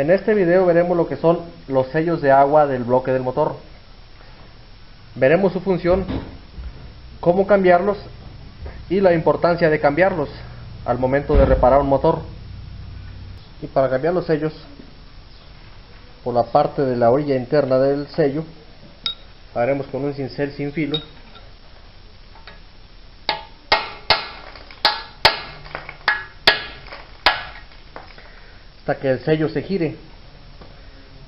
En este video veremos lo que son los sellos de agua del bloque del motor. Veremos su función, cómo cambiarlos y la importancia de cambiarlos al momento de reparar un motor. Y para cambiar los sellos, por la parte de la orilla interna del sello, haremos con un cincel sin filo hasta que el sello se gire.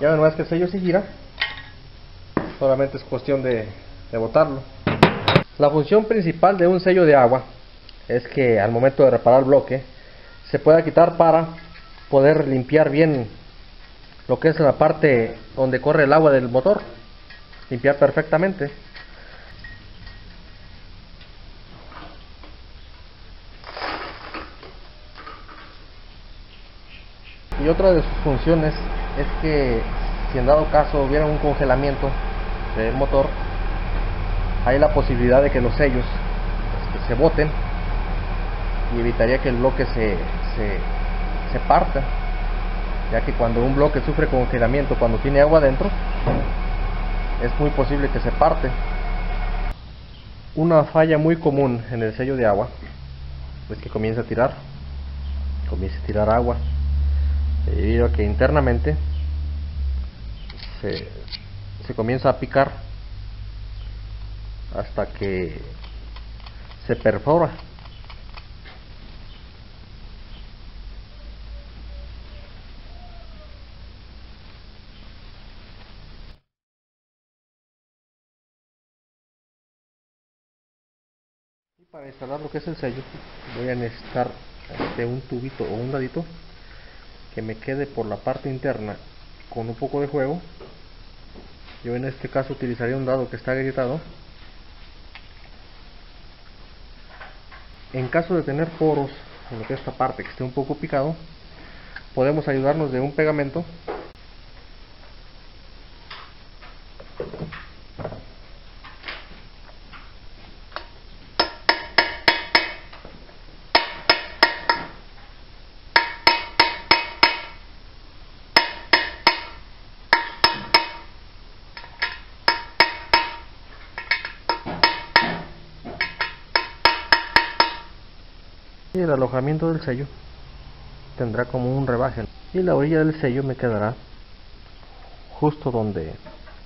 Ya una vez que el sello se gira, solamente es cuestión de, de botarlo. La función principal de un sello de agua es que al momento de reparar el bloque se pueda quitar para poder limpiar bien lo que es la parte donde corre el agua del motor limpiar perfectamente y otra de sus funciones es que si en dado caso hubiera un congelamiento del motor hay la posibilidad de que los sellos este, se boten y evitaría que el bloque se, se, se parta ya que cuando un bloque sufre congelamiento cuando tiene agua dentro es muy posible que se parte. Una falla muy común en el sello de agua es que comienza a tirar comienza a tirar agua debido a que internamente se, comienza a picar hasta que se perfora. Para instalar lo que es el sello voy a necesitar este, un tubito o un dadito que me quede por la parte interna con un poco de juego. Yo en este caso utilizaría un dado que está agrietado. En caso de tener poros en esta parte que esté un poco picado podemos ayudarnos de un pegamento y el alojamiento del sello tendrá como un rebaje y la orilla del sello me quedará justo donde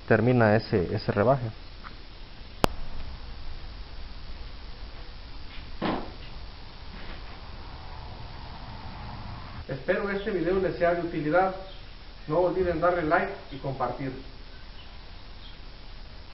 termina ese, ese rebaje. Espero este video les sea de utilidad. No olviden darle like y compartir